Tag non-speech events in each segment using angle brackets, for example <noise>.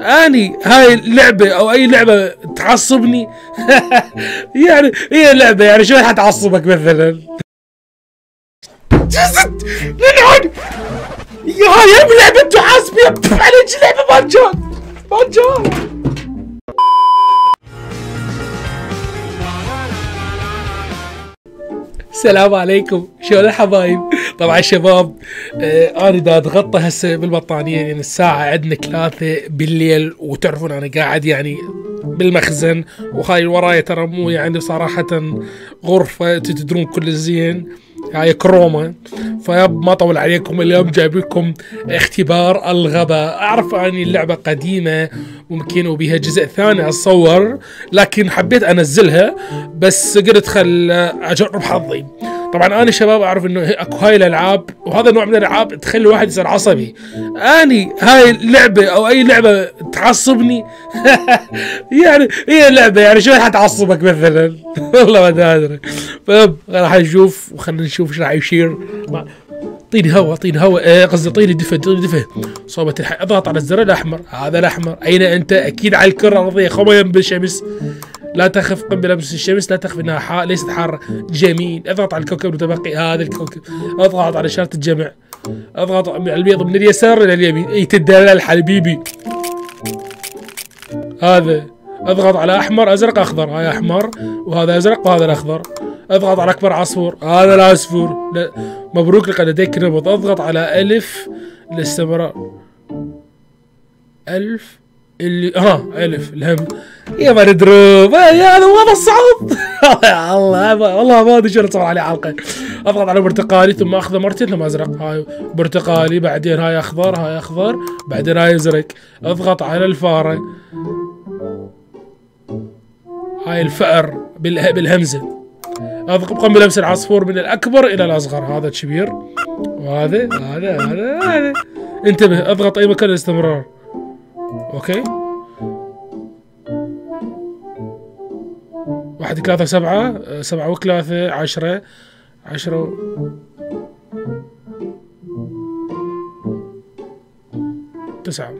أني هاي اللعبه أو أي لعبة تعصبني؟ <laughs> يعني هي لعبة يعني شو حتعصبك مثلا؟ جزت نلعب يا هاي لعبة تحاسبي عليك لعبة ما جات السلام عليكم. شلون الحبايب طبعا شباب آه أنا دا أتغطى هسه بالبطانية يعني الساعة عندنا ثلاثة بالليل وتعرفون أنا قاعد يعني بالمخزن وهاي وراي ترى مو يعني صراحة غرفة تدرون كل زين هاي كروما. فيب ما اطول عليكم اليوم جايب لكم اختبار الغباء. أعرف أني اللعبة قديمة ممكن وبيها جزء ثاني أتصور لكن حبيت أنزلها بس قلت خل أجرب حظي. طبعا أنا شباب أعرف إنه أكو هاي الألعاب وهذا نوع من الألعاب تخلي الواحد يصير عصبي. أني هاي اللعبة أو أي لعبة تعصبني؟ <laughs> يعني هي لعبه يعني شو حتعصبك مثلا؟ <laughs> والله ما أدري. راح نشوف وخلينا نشوف إيش راح يصير. طيني هواء طيني هواء آه قصدي طيني دفى طيني دفى صوبة الحق اضغط على الزر الأحمر هذا الأحمر. أين أنت؟ أكيد على الكرة الأرضية خويا بالشمس. لا تخف قم بلمس الشمس لا تخف إنها حار ليست حارة جميل. أضغط على الكوكب المتبقي هذا الكوكب. أضغط على إشارة الجمع أضغط على البيض من اليسار إلى اليمين. إي تدلل حبيبي. هذا. أضغط على أحمر أزرق أخضر. هاي أحمر وهذا أزرق وهذا الأخضر. أضغط على أكبر عصفور. هذا العصفور مبروك لقد لديك نبض أضغط على ألف الاستمرار ألف اللي ها ألف الهم <laughs> يا ما ندروب يا هذا هذا الصعب. الله والله ما أدري شو اصور عليه حلقه أضغط على برتقالي ثم اخذه مرتين ثم أزرق. هاي برتقالي بعدين هاي أخضر هاي أخضر بعدين هاي أزرق. أضغط على الفارة. هاي الفأر بالهمزة. قم بلمس العصفور من الأكبر إلى الأصغر. هذا الكبير وهذا هذا هذا هذا. انتبه أضغط أي مكان للاستمرار. أوكي. واحد ثلاثة سبعة سبعة وثلاثة عشرة عشرة تسعة.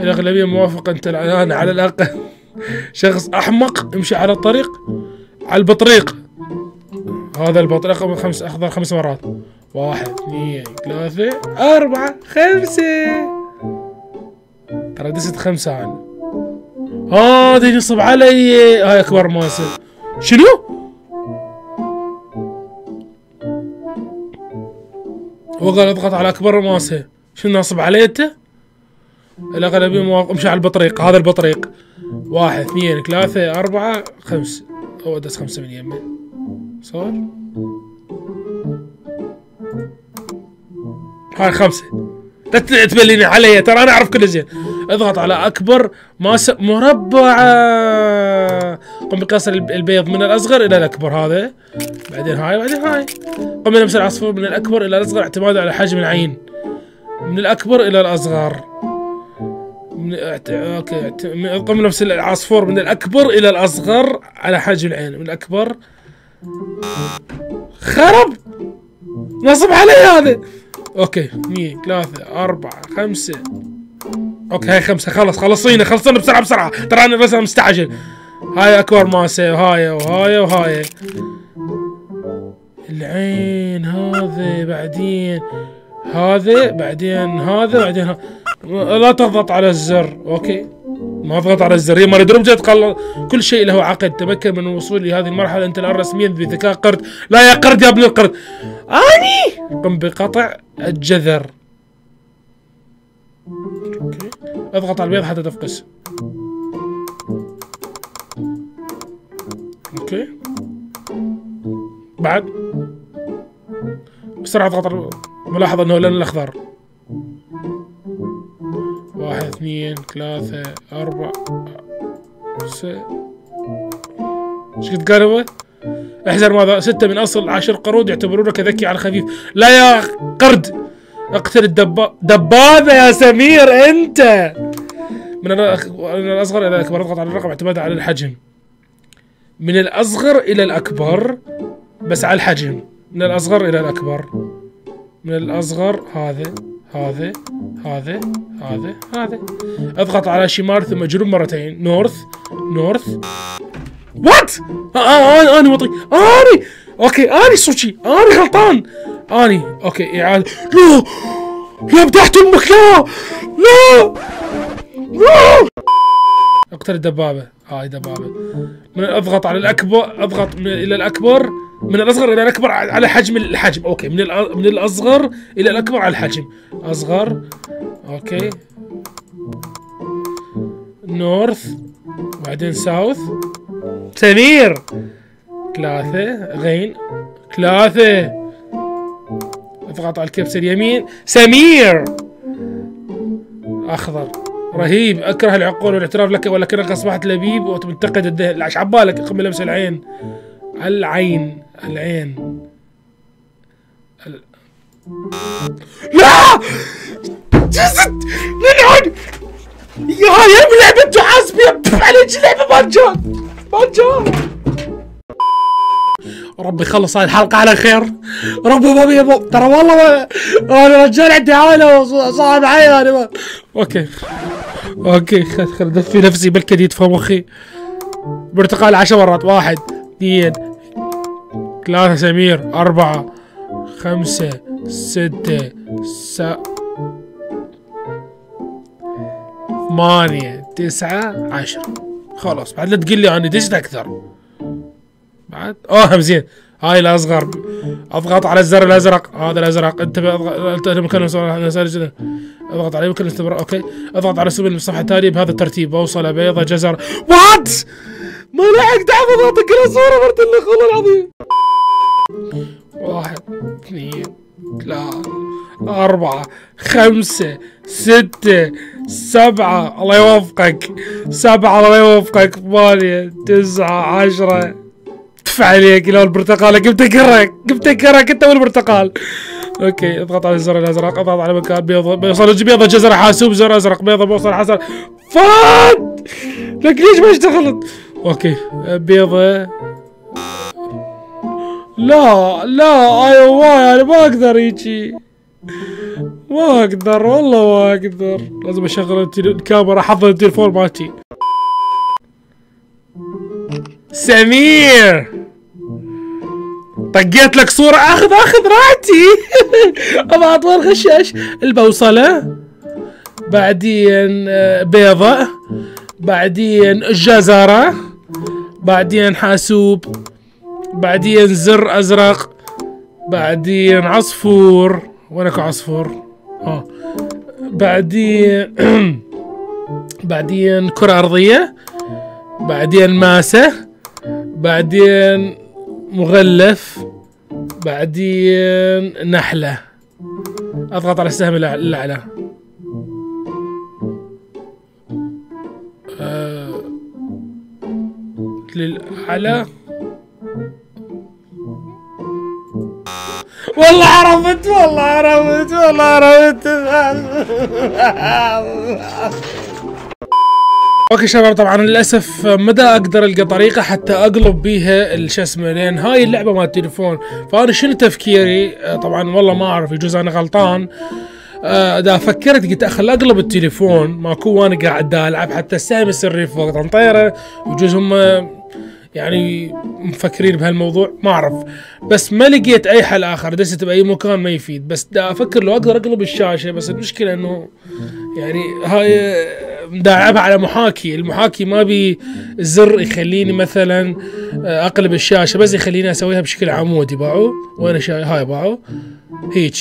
الأغلبية موافقة أنت الآن على الأقل. شخص أحمق امشي على الطريق على البطريق. هذا البطريق خمس أخضر خمس مرات. واحد اثنين ثلاثة أربعة خمسة. ترى دست خمسة أنا هذا ينصب علي. هاي أكبر ماسة شنو؟ هو قال اضغط على أكبر ماسة شنو ناصب علي أنت؟ الأغلبية مواقع امشي على البطريق. هذا البطريق. واحد اثنين ثلاثة أربعة خمس. هو دس خمسة من يمه. صار؟ هاي خمسة. لا تبليني علي ترى أنا أعرف كل زين اضغط على أكبر ماس مربعة. قم بقصر البيض من الأصغر إلى الأكبر هذا. بعدين هاي بعدين هاي. قم بلمس العصفور من الأكبر إلى الأصغر اعتمادا على حجم العين. من الأكبر إلى الأصغر. من okay قم بلمس العصفور من الأكبر إلى الأصغر على حجم العين. من الأكبر. خرب! نصب علي هذا! okay اثنين ثلاثة أربعة خمسة. okay هاي خمسة خلص خلصينا خلصنا بسرعة بسرعة. ترى أنا بس مستعجل. هاي أكبر ماسة وهاي وهاي وهاي. العين هذا بعدين هذا بعدين هذا بعدين هذا لا تضغط على الزر okay؟ ما أضغط على الزر. هي مرة درجة قال كل شيء له عقد. تمكن من الوصول لهذه المرحلة. أنت الآن رسميا بذكاء قرد لا يا قرد يا ابن القرد آني! قم بقطع الجذر. okay. اضغط على البيض حتى تفقس. أوكي. بعد. بسرعة اضغط ملاحظة إنه لون الأخضر. واحد اثنين ثلاثة أربعة ستة إيش قد قال هو؟ احذر ماذا؟ ستة من أصل عشر قرود يعتبرونك ذكي على خفيف. لا يا قرد اقتل الدبا دبابة يا سمير أنت! من الأصغر إلى الأكبر اضغط على الرقم اعتمادا على الحجم. من الأصغر إلى الأكبر بس على الحجم. من الأصغر إلى الأكبر. من الأصغر هذا هذا هذا هذا هذا. اضغط على شمال ثم جنوب مرتين. نورث نورث. وات أنا أنا مطي اني أوكي اني سوشي اني غلطان اني أوكي اعاده لا لا بتحت أمك لا لا لا اقتل الدبابه هاي دبابه من اضغط على الاكبر اضغط من إلى الاكبر من الاصغر إلى الاكبر على حجم الحجم أوكي من من الاصغر إلى الاكبر على الحجم اصغر أوكي نورث بعدين ساوث سمير. ثلاثة غين. ثلاثة. أضغط على الكبسة اليمين. سمير! أخضر. رهيب. أكره العقول والاعتراف لك ولكنك اصبحت لبيب وتنتقد الذهن إيش عبالك؟ قبل لمس العين. العين. العين. ال... لا! جزت للعن! يا يا ابن لعبة تحاسبي عليك اللعبة ما جات ربي خلص هاي الحلقة على خير. ربي ما بيبو ترى والله. أنا رجال عندي عائلة وصاحب عائلة أنا ما... أوكي. أوكي خل خل أدفي نفسي بالكديد في مخي برتقال عشر مرات واحد اثنين ثلاثة سمير أربعة خمسة ستة س ثمانية تسعة عشرة خلاص. بعد لا تقول لي أنا دشت أكثر. بعد؟ آه زين. هاي الأصغر. أضغط على الزر الأزرق. هذا الأزرق. انتبه اضغط مكان أضغط عليه ممكن الاستمرار. أوكي. أضغط على سبيل الصفحة التالية بهذا الترتيب. اوصل بيضة جزر. وات ما لحقت احفظ اعطيك الصورة مرت والله العظيم. واحد اثنين ثلاثة. أربعة خمسة ستة سبعة. الله يوفقك. سبعة الله يوفقك. ثمانية تسعة عشرة. تف عليك. لو البرتقالة قمت اكرهك قمت اكرهك أنت والبرتقال. أوكي اضغط على الزر الأزرق. اضغط على مكان بيض بيوصل بيضة جزر حاسوب زر أزرق. بيضة بوصل حسن. فات لك ليش ما اشتغلت؟ أوكي. بيضة. لا لا آي واي أنا ما أقدر هيجي. ما أقدر والله ما أقدر لازم أشغل الكاميرا أحضر التليفون مالتي. سمير! طقيت لك صورة؟ آخذ آخذ راحتي. <laughs> اضغط وين غشاش. البوصلة. بعدين آه، بيضة. بعدين جزرة بعدين حاسوب. بعدين زر أزرق. بعدين عصفور. وينك عصفور آه بعدين <clears throat> بعدين كرة أرضية. بعدين ماسة. بعدين مغلف. بعدين نحلة. أضغط على السهم الأع- الأعلى. آه، للأعلى. والله عرفت والله. والله أوكي شباب طبعا للأسف ما أقدر ألقى طريقة حتى أقلب بيها شو اسمه لأن هاي اللعبة مال التليفون. فأنا شنو تفكيري؟ آه، طبعا والله ما أعرف يجوز أنا غلطان. آه، إذا فكرت قلت أخل أقلب التليفون ماكو وأنا قاعد ألعب حتى السهم السري فوق طنطيرة يجوز هم يعني مفكرين بهالموضوع ما أعرف. بس ما لقيت أي حل آخر دست بأي مكان ما يفيد. بس دا أفكر لو أقدر أقلب الشاشة بس المشكلة إنه يعني هاي دا العبها على محاكي. المحاكي ما بي زر يخليني مثلا أقلب الشاشة بس يخليني أسويها بشكل عمودي باعوا وأنا شاي هاي باعوا هيك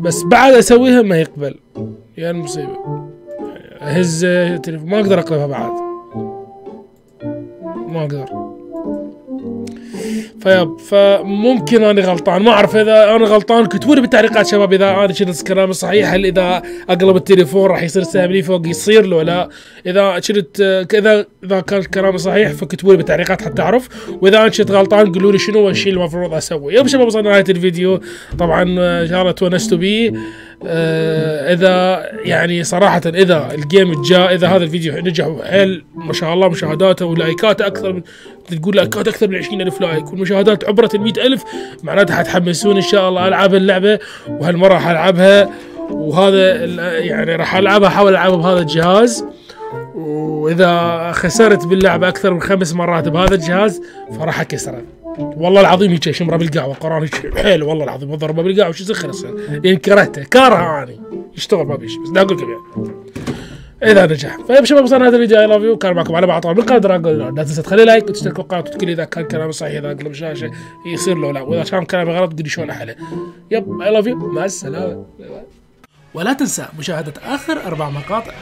بس بعد أسويها ما يقبل. يعني مصيبه اهز ما أقدر أقلبها بعد. ما أقدر. فيب فممكن أنا غلطان ما أعرف إذا أنا غلطان كتبوا لي بالتعليقات شباب إذا أنا كنت كلامي صحيح هل إذا أقلب التليفون راح يصير السهم لي فوق يصير له؟ لا. إذا كنت إذا إذا كان كلامي صحيح فكتبوا لي بالتعليقات حتى أعرف. وإذا أنا كنت غلطان قولوا لي شنو الشيء المفروض اسويه يا شباب وصلنا نهايه الفيديو. طبعا إن شاء الله تونستوا بيه آه، إذا يعني صراحة إذا ال game جاء إذا هذا الفيديو نجح حيل ما شاء الله مشاهداته ولايكاته أكثر من تقول لايكات أكثر من 20000 لايك والمشاهدات عبرت ال 100000 معناتها حتحمسوني إن شاء الله ألعب اللعبة وهالمرة حلعبها وهذا ال- يعني راح ألعبها أحاول ألعبها بهذا الجهاز وإذا خسرت باللعبة أكثر من خمس مرات بهذا الجهاز فراح اكسره والله العظيم هيك شمره بالقهوه هيك حيل والله العظيم اضربه بالقهوه شو زي خلص يعني كرهته كارهه اني يشتغل ما بيش بس دا أقول لكم يعني. إذا نجح. فيا شباب وصلنا هذا الفيديو. اي لاف يو كان معكم على بعض من قناه دراجون لا تنسى تخلي لايك وتشترك بالقناه وتقول إذا كان كلامي صحيح إذا اقلب الشاشه يصير له. لا وإذا كان كلامي غلط قولي شلون احله يب اي لاف يو مع السلامة. ولا تنسى مشاهدة آخر أربع مقاطع.